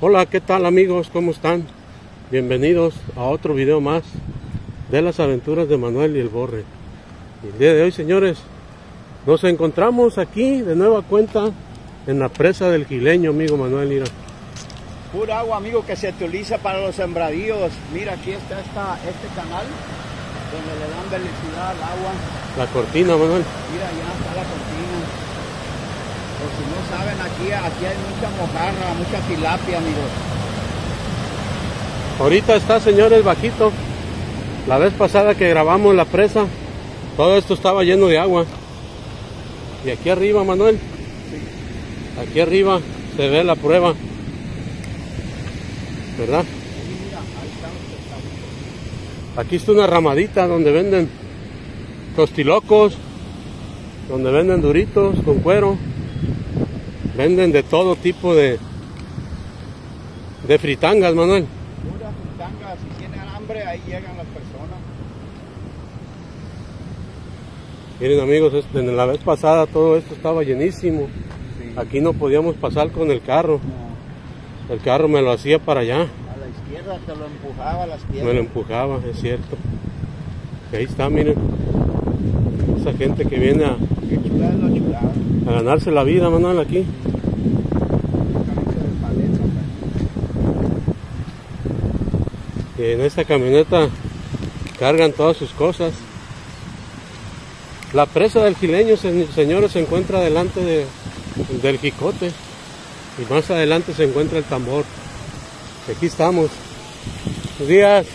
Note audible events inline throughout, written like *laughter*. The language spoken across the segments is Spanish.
Hola, ¿qué tal amigos? ¿Cómo están? Bienvenidos a otro video más de las aventuras de Manuel y el Borre. El día de hoy, señores, nos encontramos aquí de nueva cuenta en la presa del Gileño, amigo Manuel. Mira, Pura agua, amigo, que se utiliza para los sembradíos. Mira, aquí está esta, este canal donde le dan velocidad al agua. la cortina, Manuel. Mira, ya está la cortina. Por si no saben, aquí, aquí hay mucha mojarra, mucha tilapia, amigos. Ahorita está, señores, bajito. La vez pasada que grabamos la presa, todo esto estaba lleno de agua. Y aquí arriba, Manuel, aquí arriba se ve la prueba. ¿Verdad? Aquí está una ramadita donde venden tostilocos, donde venden duritos con cuero. Venden de todo tipo de, de fritangas, Manuel. Pura fritanga, si tienen hambre, ahí llegan las personas. Miren amigos, en la vez pasada todo esto estaba llenísimo. Sí. Aquí no podíamos pasar con el carro. No, El carro me lo hacía para allá. a la izquierda te lo empujaba a las Me lo piedras. empujaba, es cierto. Y ahí está, miren. Esa gente que viene a, A ganarse la vida, Manuel, aquí. Y en esta camioneta cargan todas sus cosas. La presa del gileño, se- señores, se encuentra delante de- del jicote. Y más adelante se encuentra el tambor. Aquí estamos. Buenos días.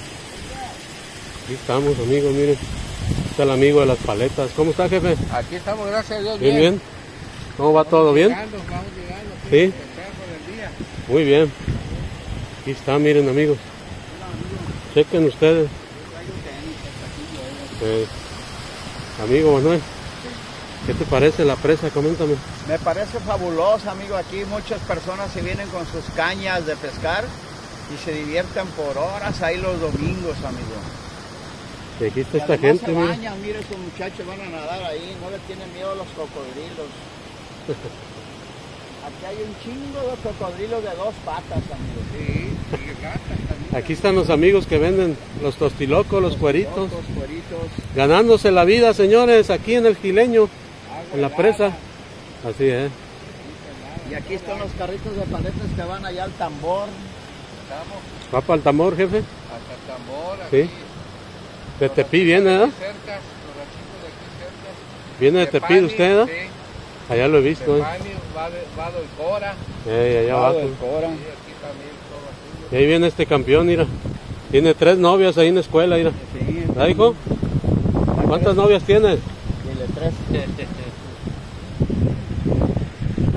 Aquí estamos, amigos, miren. Está el amigo de las paletas. ¿Cómo está, jefe? Aquí estamos, gracias a Dios. Bien, bien. ¿Cómo va todo bien? Llegando, vamos llegando. Sí. Por el día. Muy bien. Aquí está, miren, amigos. Chequen ustedes. Eh, amigo Manuel, ¿qué te parece la presa? Coméntame. Me parece fabuloso, amigo. Aquí muchas personas se vienen con sus cañas de pescar y se divierten por horas ahí los domingos, amigo. Y aquí está Y esta gente, se mira. bañan, mire, esos muchachos van a nadar ahí, no le tienen miedo a los cocodrilos. *laughs* Aquí hay un chingo de cocodrilos de dos patas, amigo. Sí, también. Aquí están los amigos que venden los tostilocos, los cueritos. Locos, cueritos, Ganándose la vida, señores, aquí en el gileño, agua en la helada, presa. Así es. Y aquí están los carritos de paletas que van allá al tambor. Estamos ¿Va para el tambor, jefe? hasta el tambor. Sí. De ranchitos viene, cerca. Viene de Tepí Tepani, usted, ¿verdad? Sí. Allá lo he visto, ¿eh? Tepani, va de, va del Cora. Ey, allá abajo. del Cora. Sí, aquí también todo así. Y ahí viene este campeón, mira. Tiene tres novias ahí en la escuela, mira. Sí, ¿Verdad, hijo? ¿Cuántas novias tienes? Dile tres.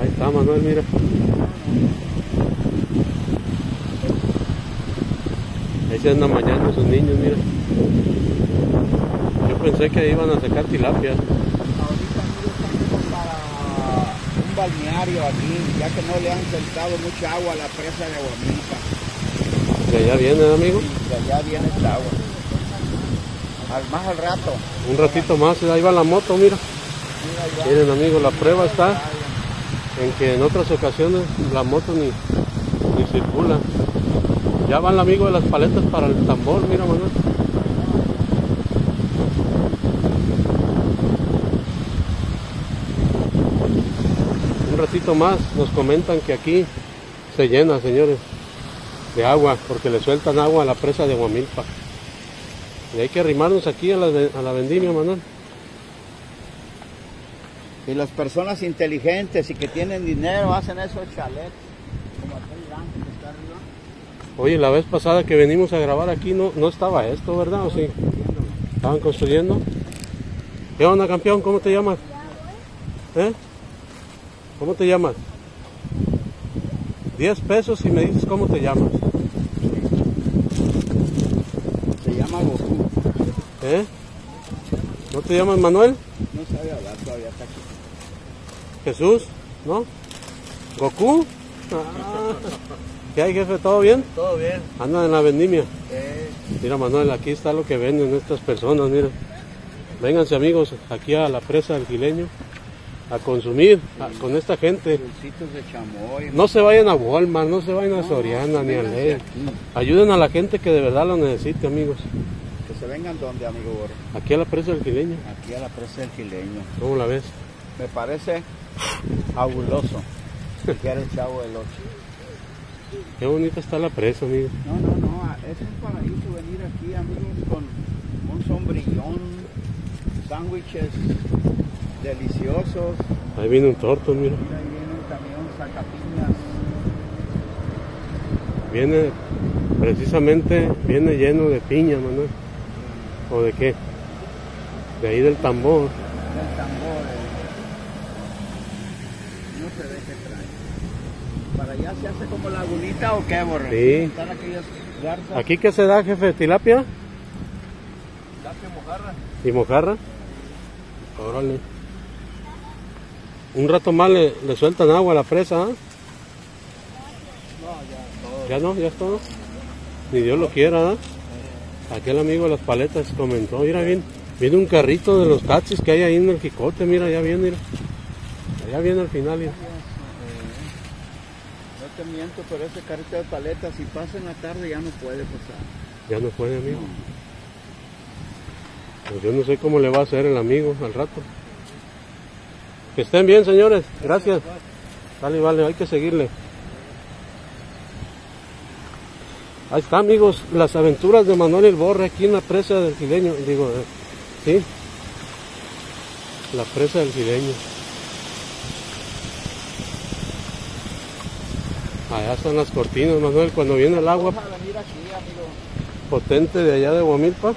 Ahí está Manuel, mira. Ahí se andan bañando sus niños, mira. Yo pensé que iban a sacar tilapia. Ahorita estamos para un balneario aquí, ya que no le han soltado mucha agua a la presa de Aguamilpa. De allá viene, amigo. De allá viene esta agua. Al, más al rato. Un ratito más, ahí va la moto, mira. Miren, amigo, la prueba está en que en otras ocasiones la moto ni, ni circula. Ya va el amigo de las paletas para el tambor, mira, Manuel. Un ratito más nos comentan que aquí se llena, señores, de agua, porque le sueltan agua a la presa de Guamilpa. Y hay que arrimarnos aquí a la, a la vendimia, Manuel. Y las personas inteligentes y que tienen dinero hacen esos chalets. Como aquel rancho que está arriba. Oye, la vez pasada que venimos a grabar aquí no, no estaba esto, ¿verdad? ¿O sí? ¿Estaban construyendo? ¿Qué onda, campeón? ¿Cómo te llamas? ¿Eh? ¿Cómo te llamas? 10 pesos y me dices cómo te llamas. Se llama Goku. ¿Eh? ¿No te llamas Manuel? No sabe hablar todavía, está aquí. ¿Jesús? ¿No? ¿Goku? Ah. *laughs* ¿Qué hay, jefe? ¿Todo bien? Todo bien. Andan en la vendimia. Eh, Mira, Manuel, aquí está lo que venden estas personas, mira. Vénganse, amigos, aquí a la presa del Gileño. a consumir a- con esta gente. De chamoy. No se vayan a Walmart, no se vayan a Soriana ni a Ley. Ayuden a la gente que de verdad lo necesite, amigos. Que se vengan donde, amigo Borre. Aquí a la presa del Gileño. Aquí a la presa del Gileño. ¿Cómo la ves? Me parece fabuloso. *laughs* Era el chavo del 8. Qué bonita está la presa, amigo. No, no, no. Es un paraíso venir aquí, amigos, con un sombrillón, sándwiches deliciosos. Ahí viene un torto, mira. Mira, ahí viene un camión sacapiñas. Viene, precisamente, viene lleno de piña, Manuel. ¿O de qué? De ahí del tambor. del tambor. eh. No se ve qué trae. ¿Para allá se hace como lagunita o qué, Borre? Sí. Están aquellas garzas. ¿Aquí qué se da, jefe? ¿Tilapia? Date mojarra. ¿Y mojarra? Órale. Un rato más le, le sueltan agua a la presa, ¿ah? ¿Ya no? ¿Ya es todo? Ni Dios lo quiera, ¿ah? Aquel amigo de las paletas comentó, mira bien, viene un carrito de los taxis que hay ahí en el Jicote, mira, ya viene, mira. Allá viene al final, mira. No te miento, pero ese carrito de paletas, si pasa en la tarde ya no puede pasar. Ya no puede, amigo. Pues yo no sé cómo le va a hacer el amigo al rato. Que estén bien, señores. Gracias. Vale, vale, hay que seguirle. Ahí está, amigos, las aventuras de Manuel el Borre aquí en la presa del Gileño. Digo, eh, sí. La presa del Gileño. Allá están las cortinas, Manuel, cuando viene el agua Vamos a venir aquí, amigo. potente de allá de Guamilpa.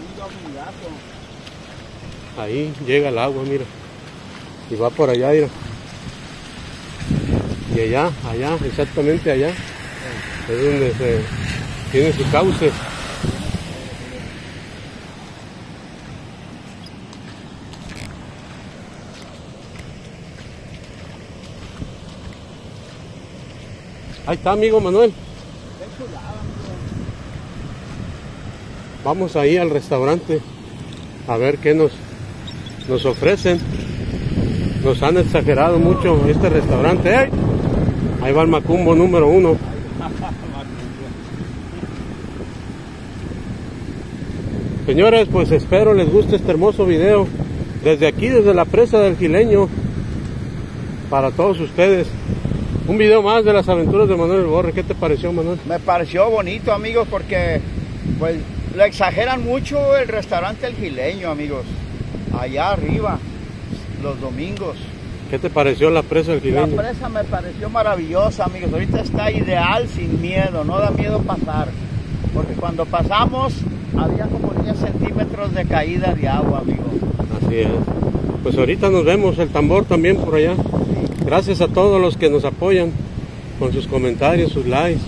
Ahí llega el agua, mira. Y va por allá, mira. Y allá, allá, exactamente allá. Es donde se tiene su cauce. Ahí está, amigo Manuel. Vamos ahí al restaurante a ver qué nos, nos ofrecen. Nos han exagerado mucho este restaurante. ¡Ey! Ahí va el Macumbo número uno. Señores, pues espero les guste este hermoso video. Desde aquí, desde la presa del Gileño, para todos ustedes. Un video más de las aventuras de Manuel Borre. ¿Qué te pareció, Manuel? Me pareció bonito, amigos, porque pues lo exageran mucho el restaurante El Gileño, amigos. Allá arriba, los domingos. ¿Qué te pareció la presa del La Gileño? presa me pareció maravillosa, amigos. Ahorita está ideal, sin miedo, no da miedo pasar. Porque cuando pasamos había como 10 centímetros de caída de agua, amigo. Así es. Pues ahorita nos vemos el tambor también por allá. Gracias a todos los que nos apoyan con sus comentarios, sus likes,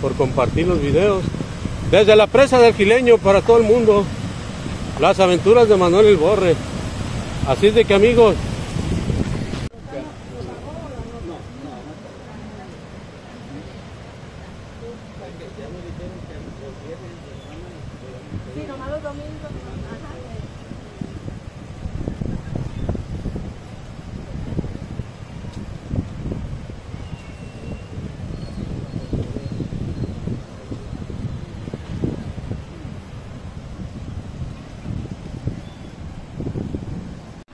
por compartir los videos. Desde la presa del Gileño para todo el mundo. Las aventuras de Manuel el Borre. Así de que amigos,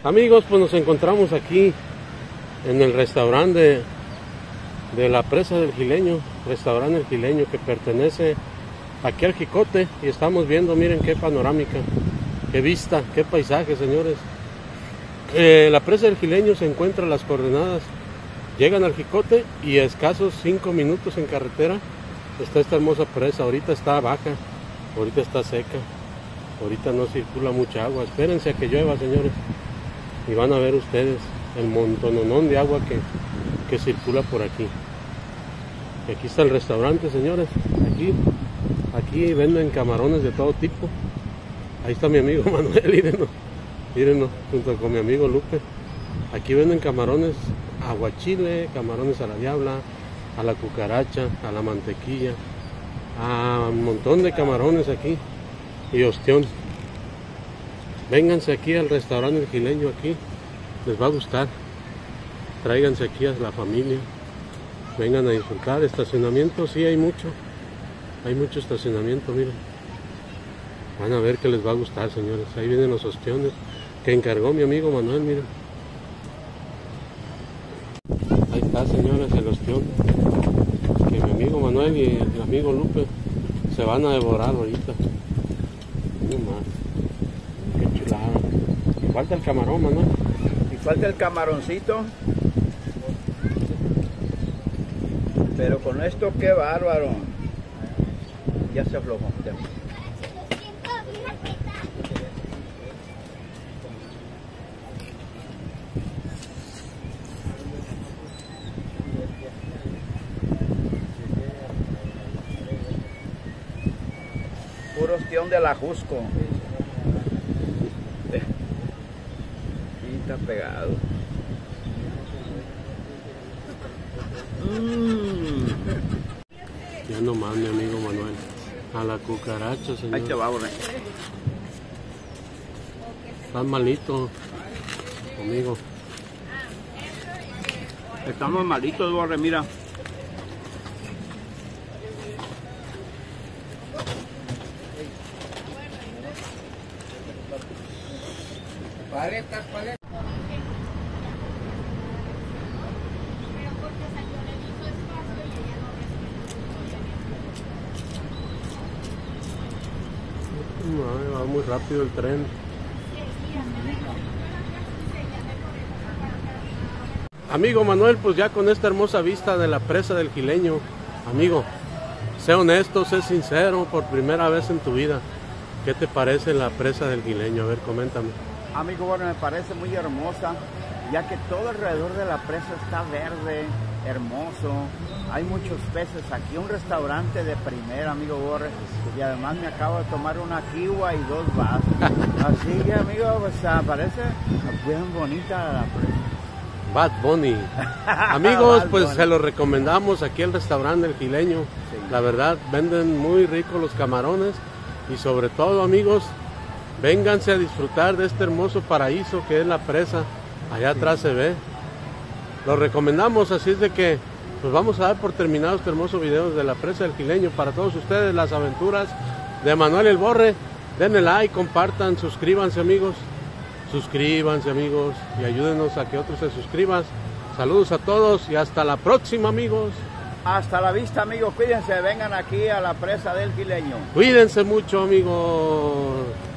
Amigos, pues nos encontramos aquí en el restaurante de, la presa del Gileño, restaurante El Gileño que pertenece aquí al Jicote y estamos viendo, miren qué panorámica, qué vista, qué paisaje, señores. Eh, la presa del Gileño se encuentra a las coordenadas, llegan al Jicote y a escasos 5 minutos en carretera está esta hermosa presa, ahorita está baja, ahorita está seca, ahorita no circula mucha agua, espérense a que llueva, señores y van a ver ustedes el montononón de agua que, que circula por aquí. Aquí está el restaurante, señores. Aquí, aquí venden camarones de todo tipo. Ahí está mi amigo *laughs* Manuel, mírenos, mírenos, junto con mi amigo Lupe. Aquí venden camarones aguachile, camarones a la diabla, a la cucaracha, a la mantequilla, a un montón de camarones aquí y ostión. Vénganse aquí al restaurante El Gileño aquí, les va a gustar. Tráiganse aquí a la familia. Vengan a disfrutar. Estacionamiento, sí hay mucho. Hay mucho estacionamiento, miren. Van a ver que les va a gustar, señores. Ahí vienen los ostiones que encargó mi amigo Manuel, miren. Ahí está, señores, el ostión. Que mi amigo Manuel y el amigo Lupe se van a devorar ahorita. No más. Chulada. Falta el camarón, Manuel. Y falta el camaroncito. Pero con esto, qué bárbaro. Ya se aflojó. Puro ostión de la Jusco. Y está pegado. Mm. Ya nomás, mi amigo Manuel. A la cucaracha, señor. Ahí te va. Estás malito, amigo. Estamos malitos, Borre, mira. Ay, va muy rápido el tren. Amigo Manuel, pues ya con esta hermosa vista de la presa del Gileño, amigo, sé honesto, sé sincero por primera vez en tu vida. ¿Qué te parece la presa del Gileño? A ver, coméntame. Amigo, bueno, me parece muy hermosa, ya que todo alrededor de la presa está verde, hermoso. Hay muchos peces aquí, un restaurante de primera, amigo Borges. Y además me acabo de tomar una kiwa y dos vasos. Así que, amigo, pues ah, parece bien bonita la presa. Bad Bunny. *laughs* Amigos, Bad pues Bunny. se los recomendamos aquí el restaurante del Gileño. Sí. La verdad, venden muy ricos los camarones y sobre todo, amigos, vénganse a disfrutar de este hermoso paraíso que es la presa. Allá atrás se ve. Lo recomendamos, así es de que pues vamos a dar por terminado este hermoso video de la presa del Gileño para todos ustedes, las aventuras de Manuel el Borre. Denle like, compartan, suscríbanse amigos. Suscríbanse amigos y ayúdenos a que otros se suscriban. Saludos a todos y hasta la próxima amigos. Hasta la vista, amigos. Cuídense, vengan aquí a la presa del Gileño. Cuídense mucho amigos.